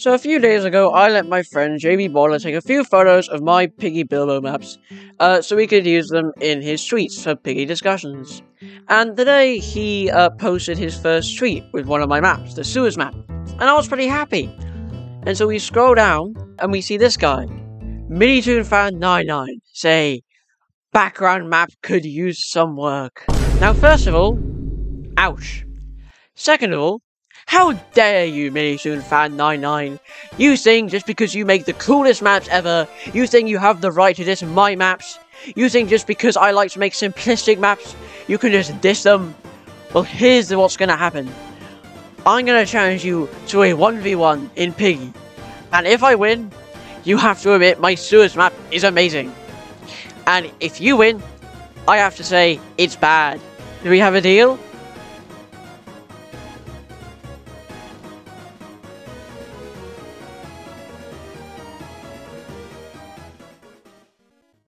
So a few days ago, I let my friend JB Baller take a few photos of my Piggy Build Mode maps, uh, so we could use them in his tweets for Piggy discussions. And today, he uh, posted his first tweet with one of my maps, the sewers map, and I was pretty happy. And so we scroll down, and we see this guy, MiniToonFan99, say, background map could use some work. Now, first of all, ouch. Second of all, how dare you, MiniToonFan99? You think just because you make the coolest maps ever, you think you have the right to diss my maps? You think just because I like to make simplistic maps, you can just diss them? Well, here's what's gonna happen. I'm gonna challenge you to a 1v1 in Piggy. And if I win, you have to admit my sewers map is amazing. And if you win, I have to say it's bad. Do we have a deal?